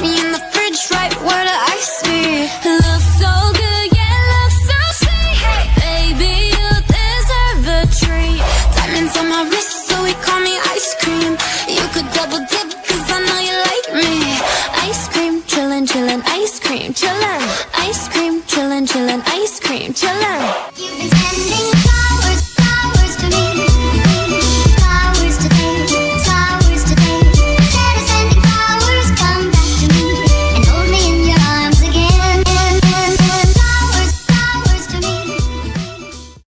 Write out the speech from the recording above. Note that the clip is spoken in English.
me in the fridge right where the ice be. Looks so good, yeah, looks so sweet. Hey. Baby, you deserve a treat. Diamonds on my wrist, so he call me ice cream. You could double dip, cause I know you like me. Ice cream, chillin', chillin', ice cream, chillin' Ice cream, chillin', chillin', ice cream, chillin'